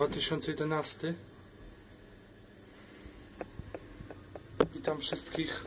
2011 Witam wszystkich.